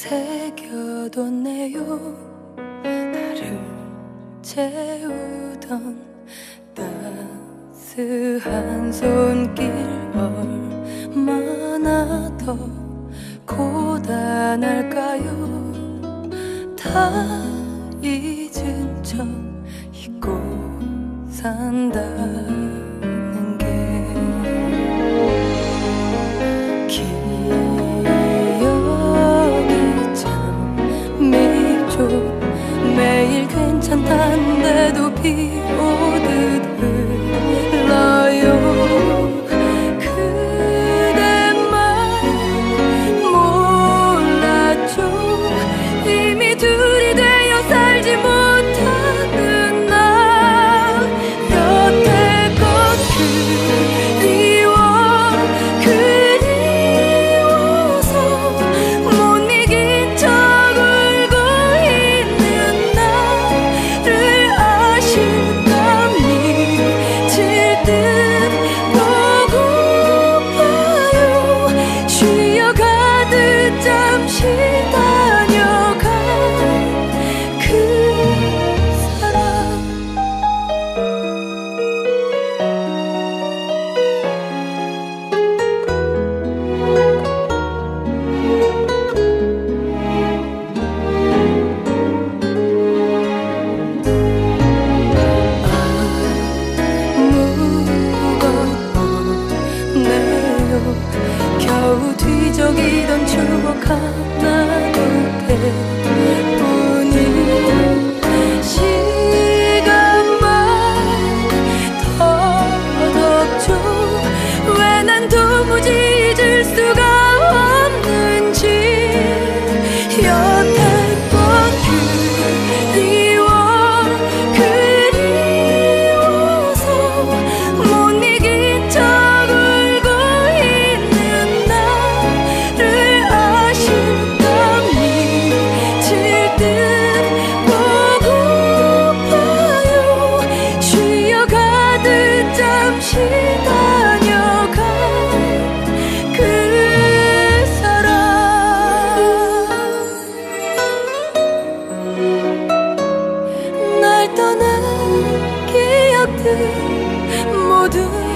새겨뒀네요. 나를 채우던 따스한 손길 얼마나 더 고단할까요? 다 잊은 척 잊고 산다 괜찮단데도 비오 心。 겨우 뒤적이던 추억 하나 그때뿐인 시간만 더덕죠 왜 난 도무지 떠난 기억들 모두